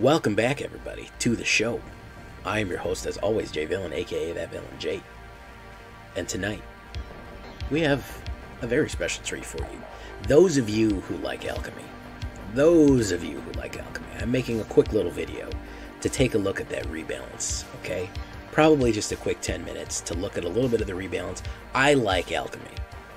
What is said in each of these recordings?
Welcome back, everybody, to the show. I am your host, as always, Jay Villain, aka That Villain Jay. And tonight, we have a very special treat for you. Those of you who like alchemy, those of you who like alchemy, I'm making a quick little video to take a look at that rebalance, okay? Probably just a quick 10 minutes to look at a little bit of the rebalance. I like alchemy,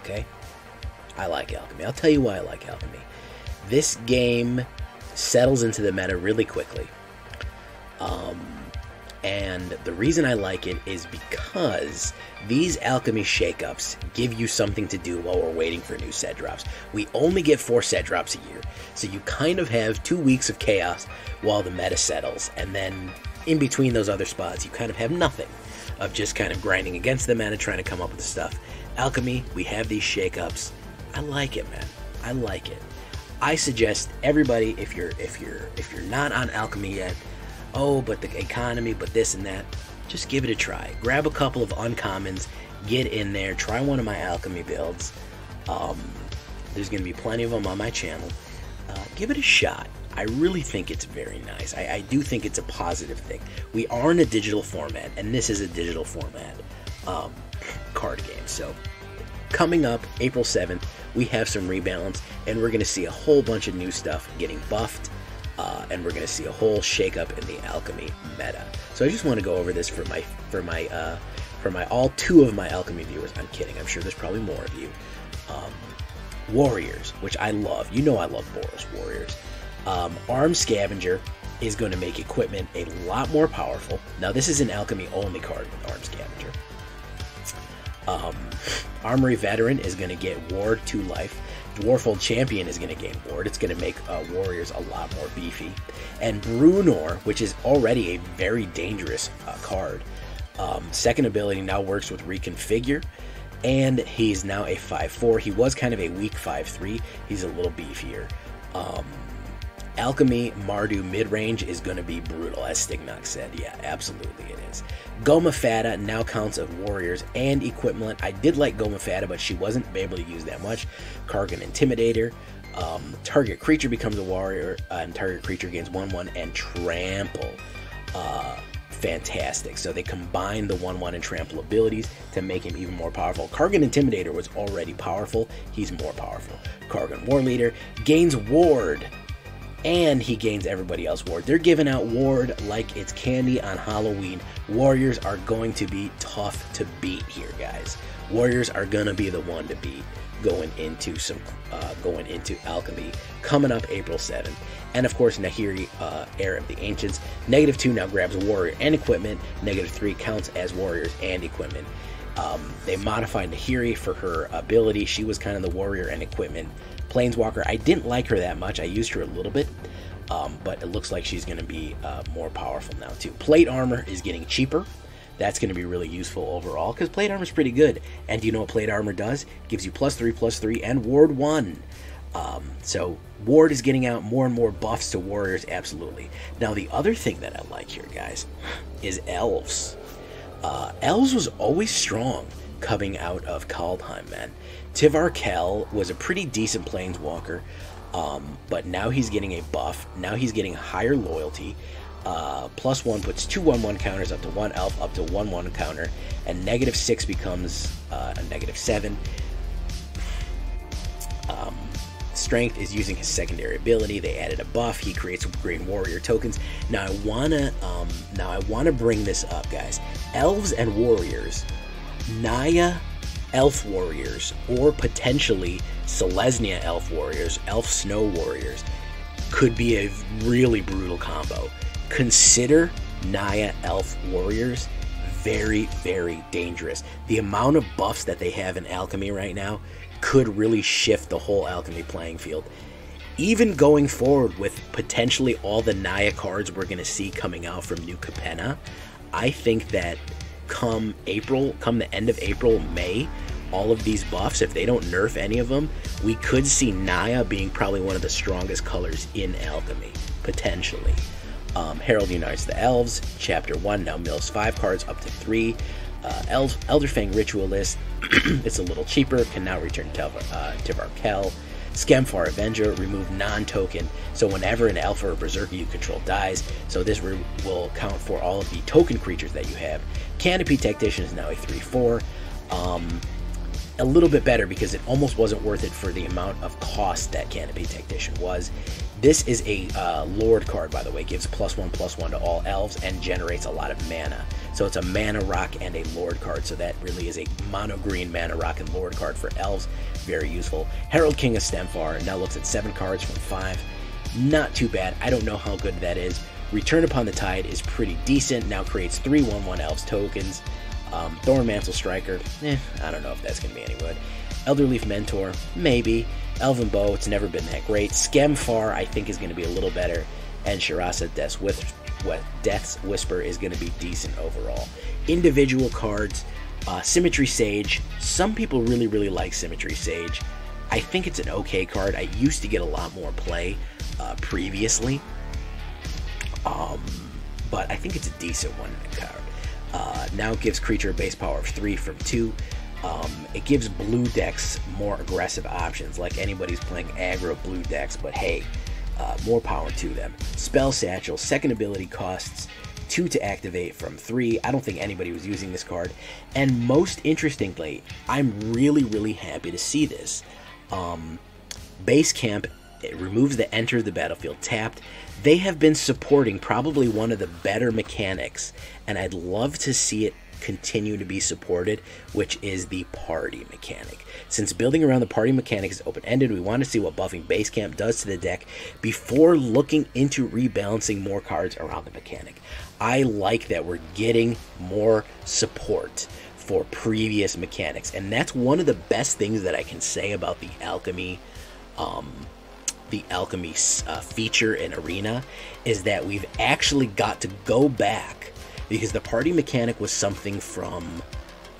okay? I like alchemy. I'll tell you why I like alchemy. This game settles into the meta really quickly. Um, and the reason I like it is because these alchemy shakeups give you something to do while we're waiting for new set drops. We only get four set drops a year, so you kind of have two weeks of chaos while the meta settles, and then in between those other spots, you kind of have nothing of just kind of grinding against the meta, trying to come up with stuff. Alchemy, we have these shakeups. I like it, man. I like it. I suggest everybody, if you're if you're if you're not on alchemy yet, oh, but the economy, but this and that, just give it a try. Grab a couple of uncommons, get in there, try one of my alchemy builds. Um, there's going to be plenty of them on my channel. Uh, give it a shot. I really think it's very nice. I, I, do think it's a positive thing. We are in a digital format, and this is a digital format um, card game. So, coming up April 7th, we have some rebalance, and we're going to see a whole bunch of new stuff getting buffed uh, and we're going to see a whole shakeup in the alchemy meta. So I just want to go over this for my for my uh, for my all two of my alchemy viewers. I'm kidding. I'm sure there's probably more of you. Um, warriors, which I love. You know I love Boros warriors. Um, Arm Scavenger is going to make equipment a lot more powerful. Now this is an alchemy only card with Arm Scavenger. Um, Armory Veteran is going to get Ward 2 life. Dwarfold Champion is going to gain Ward. It's going to make uh, Warriors a lot more beefy. And Bruenor, which is already a very dangerous uh, card, um, second ability now works with Reconfigure. And he's now a 5-4. He was kind of a weak 5-3. He's a little beefier. Um, Alchemy Mardu mid range is going to be brutal, as Stignox said. Yeah, absolutely it is. Goma Fada now counts of warriors and equipment. I did like Goma Fada, but she wasn't able to use that much. Kargan Intimidator. Um, target creature becomes a warrior, uh, and target creature gains 1 1 and trample. Uh, fantastic. So they combine the 1 1 and trample abilities to make him even more powerful. Kargan Intimidator was already powerful, he's more powerful. Kargan War Leader gains Ward and he gains everybody else ward. They're giving out ward like it's candy on Halloween. Warriors are going to be tough to beat here, guys. Warriors are gonna be the one to beat going into some uh, going into alchemy coming up April 7th. And of course, Nahiri, uh, Heir of the Ancients. Negative 2 now grabs warrior and equipment. Negative 3 counts as warriors and equipment. Um, they modified Nahiri for her ability. She was kind of the warrior and equipment Planeswalker, I didn't like her that much. I used her a little bit, um, but it looks like she's going to be uh, more powerful now, too. Plate armor is getting cheaper. That's going to be really useful overall because plate armor is pretty good. And do you know what plate armor does? It gives you plus three, plus three, and ward one. Um, so ward is getting out more and more buffs to warriors, absolutely. Now the other thing that I like here, guys, is elves. Uh, elves was always strong coming out of Kaldheim, man. Kell was a pretty decent planeswalker, um, but now he's getting a buff. Now he's getting higher loyalty. Uh, plus one puts two one one counters up to one elf up to one one counter, and negative six becomes uh, a negative seven. Um, strength is using his secondary ability. They added a buff. He creates green warrior tokens. Now I wanna um, now I wanna bring this up, guys. Elves and warriors. Naya elf warriors, or potentially Selesnya elf warriors, elf snow warriors, could be a really brutal combo. Consider Naya elf warriors very, very dangerous. The amount of buffs that they have in alchemy right now could really shift the whole alchemy playing field. Even going forward with potentially all the Naya cards we're going to see coming out from New Capenna, I think that come April, come the end of April, May, all of these buffs, if they don't nerf any of them, we could see Naya being probably one of the strongest colors in Alchemy, potentially. Um, Harald Unites the Elves, Chapter 1 now mills 5 cards up to 3. Uh, Elderfang Ritualist, it's a little cheaper, can now return Tel- uh, Tyvar Kell. Skemfar Avenger, remove non-token, so whenever an Alpha or Berserker you control dies, so this will count for all of the token creatures that you have. Canopy Tactician is now a 3-4. Um, a little bit better because it almost wasn't worth it for the amount of cost that Canopy Tactician was. This is a uh, Lord card, by the way. Gives plus one, plus one to all elves and generates a lot of mana. So it's a mana rock and a Lord card. So that really is a mono green mana rock and Lord card for elves. Very useful. Harald King of Skemfar now looks at seven cards from five. Not too bad. I don't know how good that is. Return Upon the Tide is pretty decent. Now creates three 1 1 elves tokens. Um, Thornmantle Striker, eh, I don't know if that's going to be any good. Elderleaf Mentor, maybe. Elven Bow, it's never been that great. Skemfar, I think, is going to be a little better. And Shirasa Death's, Death's Whisper is going to be decent overall. Individual cards, uh, Symmetry Sage. Some people really, really like Symmetry Sage. I think it's an okay card. I used to get a lot more play uh, previously. Um, but I think it's a decent one card. Uh, now it gives creature a base power of 3 from 2. Um, it gives blue decks more aggressive options, like anybody's playing aggro blue decks, but hey, uh, more power to them. Spell Satchel, second ability costs 2 to activate from 3. I don't think anybody was using this card. And most interestingly, I'm really, really happy to see this. Um, base Camp it removes the enter the battlefield tapped. They have been supporting probably one of the better mechanics, and I'd love to see it continue to be supported, which is the party mechanic. Since building around the party mechanic is open ended, we want to see what buffing base camp does to the deck before looking into rebalancing more cards around the mechanic. I like that we're getting more support for previous mechanics, and that's one of the best things that I can say about the alchemy um, the alchemy uh, feature in arena is that we've actually got to go back because the party mechanic was something from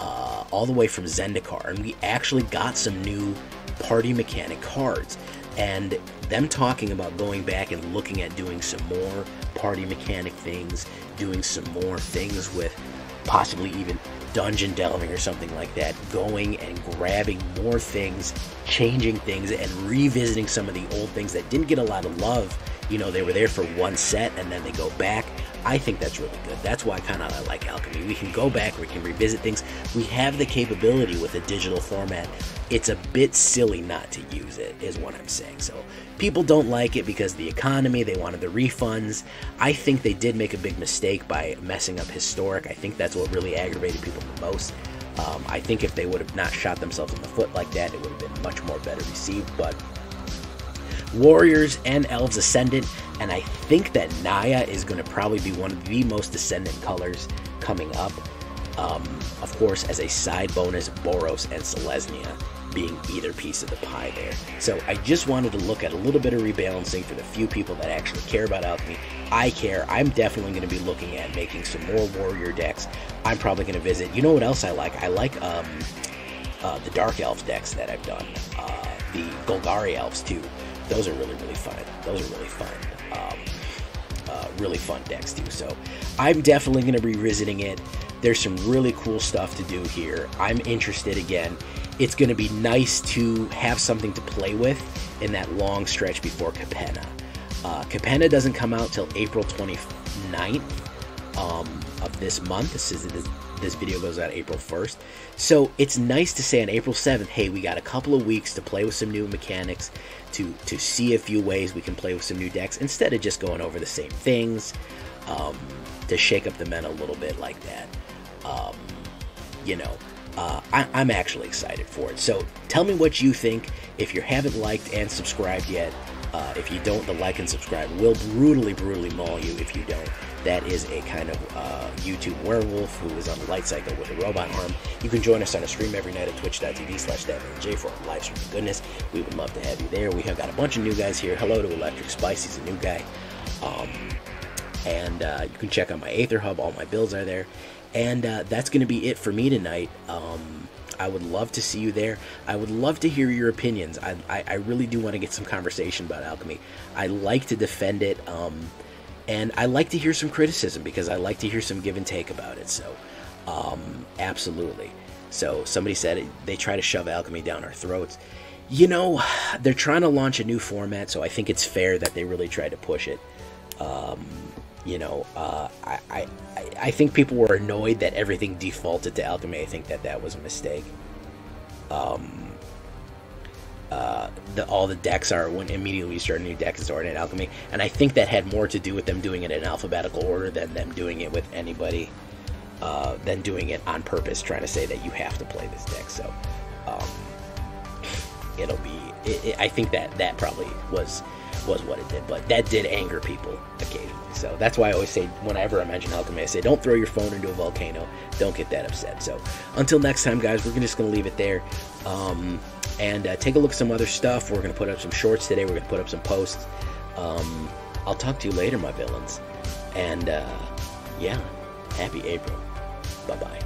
uh, all the way from Zendikar, and we actually got some new party mechanic cards. And them talking about going back and looking at doing some more party mechanic things, doing some more things with possibly even dungeon delving or something like that, going and grabbing more things, changing things, and revisiting some of the old things that didn't get a lot of love. You know, they were there for one set and then they go back. I think that's really good. That's why I kind of I like Alchemy. We can go back, we can revisit things. We have the capability with a digital format. It's a bit silly not to use it, is what I'm saying. So people don't like it because the economy, they wanted the refunds. I think they did make a big mistake by messing up historic. I think that's what really aggravated people the most. Um, I think if they would have not shot themselves in the foot like that, it would have been much more better received. But Warriors and Elves Ascendant, and I think that Naya is going to probably be one of the most Ascendant colors coming up. Um, of course, as a side bonus, Boros and Selesnya being either piece of the pie there. So I just wanted to look at a little bit of rebalancing for the few people that actually care about alchemy. I care. I'm definitely going to be looking at making some more warrior decks. I'm probably going to visit. You know what else I like? I like um, uh, the Dark elf decks that I've done. Uh, the Golgari Elves too those are really really fun. Those are really fun. Um, uh, really fun decks too. So I'm definitely going to be revisiting it. There's some really cool stuff to do here. I'm interested again. It's going to be nice to have something to play with in that long stretch before Capenna. Uh, Capenna doesn't come out till April 29th um, of this month. This is this video goes out April 1st. So it's nice to say on April 7th, hey, we got a couple of weeks to play with some new mechanics, to, to see a few ways we can play with some new decks, instead of just going over the same things, um, to shake up the meta a little bit like that. Um, you know, uh, I, I'm actually excited for it. So tell me what you think. If you haven't liked and subscribed yet, uh, if you don't, the like and subscribe will brutally, brutally maul you if you don't. That is a kind of uh, YouTube werewolf who is on the light cycle with a robot arm. You can join us on a stream every night at twitch.tv slash J for our live stream. Goodness, we would love to have you there. We have got a bunch of new guys here. Hello to Electric Spice, he's a new guy. Um, and uh, you can check out my Aether Hub. All my bills are there. And uh, that's going to be it for me tonight. Um, I would love to see you there. I would love to hear your opinions. I, I, I really do want to get some conversation about alchemy. I like to defend it, um, and I like to hear some criticism because I like to hear some give and take about it. So, um, absolutely. So somebody said it, they try to shove alchemy down our throats. You know, they're trying to launch a new format, so I think it's fair that they really try to push it. Um, you know, uh, I, I, I think people were annoyed that everything defaulted to alchemy. I think that that was a mistake. Um, uh, the, all the decks are when immediately you start a new deck is starting at alchemy, and I think that had more to do with them doing it in alphabetical order than them doing it with anybody, uh, than doing it on purpose, trying to say that you have to play this deck. So, um, it'll be. It, it, I think that that probably was was what it did, but that did anger people occasionally. So that's why I always say, whenever I mention alchemy, I say, don't throw your phone into a volcano. Don't get that upset. So until next time, guys, we're just going to leave it there. Um, and uh, take a look at some other stuff. We're going to put up some shorts today. We're going to put up some posts. Um, I'll talk to you later, my villains. And uh, yeah, happy April. Bye bye.